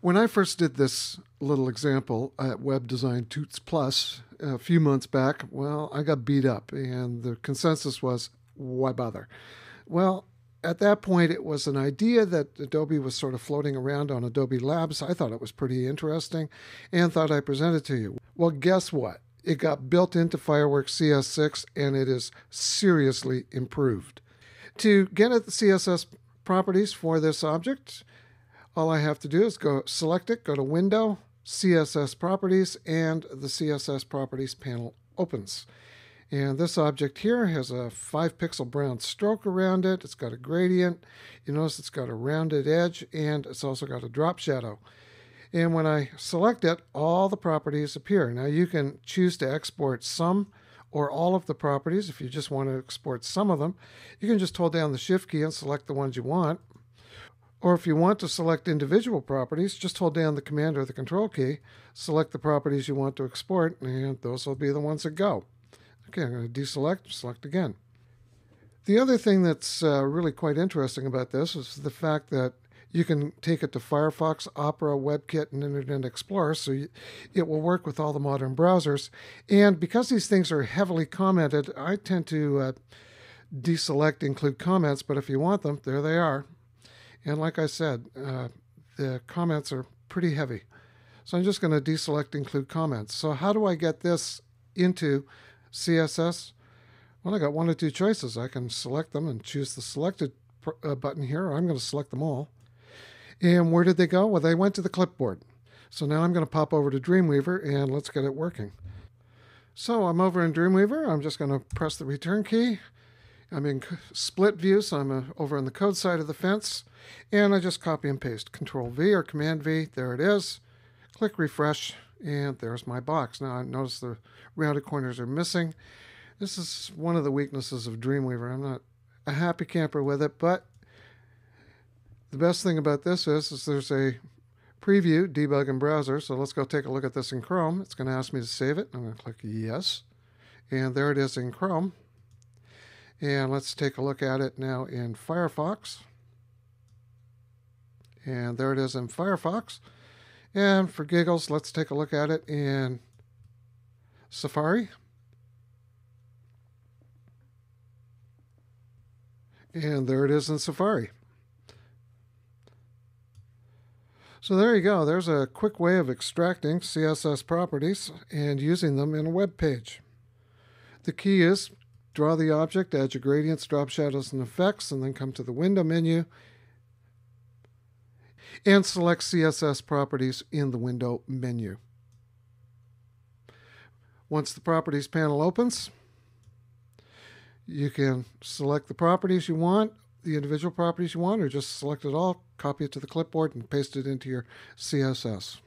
When I first did this little example at Web Design Tuts Plus a few months back, well, I got beat up, and the consensus was, why bother? Well, at that point, it was an idea that Adobe was sort of floating around on Adobe Labs. I thought it was pretty interesting and thought I'd present it to you. Well, guess what? It got built into Fireworks CS6 and it is seriously improved. To get at the CSS properties for this object, all I have to do is go select it, go to Window, CSS Properties, and the CSS Properties panel opens. And this object here has a 5 pixel brown stroke around it. It's got a gradient. You notice it's got a rounded edge and it's also got a drop shadow. And when I select it, all the properties appear. Now you can choose to export some or all of the properties. If you just want to export some of them, you can just hold down the Shift key and select the ones you want. Or if you want to select individual properties, just hold down the Command or the Control key, select the properties you want to export, and those will be the ones that go. Okay, I'm going to deselect, select again. The other thing that's uh, really quite interesting about this is the fact that you can take it to Firefox, Opera, WebKit, and Internet Explorer, so you, it will work with all the modern browsers. And because these things are heavily commented, I tend to uh, deselect include comments, but if you want them, there they are. And like I said, uh, the comments are pretty heavy. So I'm just going to deselect include comments. So how do I get this into CSS? Well, I got one or two choices. I can select them and choose the selected uh, button here. I'm going to select them all. And where did they go? Well, they went to the clipboard. So now I'm going to pop over to Dreamweaver and let's get it working. So I'm over in Dreamweaver. I'm just going to press the return key. I'm in split view, so I'm uh, over on the code side of the fence. And I just copy and paste Control V or Command V. There it is. Click refresh, and there's my box. Now I notice the rounded corners are missing. This is one of the weaknesses of Dreamweaver. I'm not a happy camper with it, but the best thing about this is, is there's a preview, debug in browser. So let's go take a look at this in Chrome. It's going to ask me to save it. I'm going to click yes. And there it is in Chrome. And let's take a look at it now in Firefox. And there it is in Firefox. And for giggles, let's take a look at it in Safari. And there it is in Safari. So there you go. There's a quick way of extracting CSS properties and using them in a web page. The key is draw the object, add your gradients, drop shadows, and effects, and then come to the window menu and select CSS properties in the window menu. Once the properties panel opens, you can select the properties you want, the individual properties you want, or just select it all, copy it to the clipboard, and paste it into your CSS.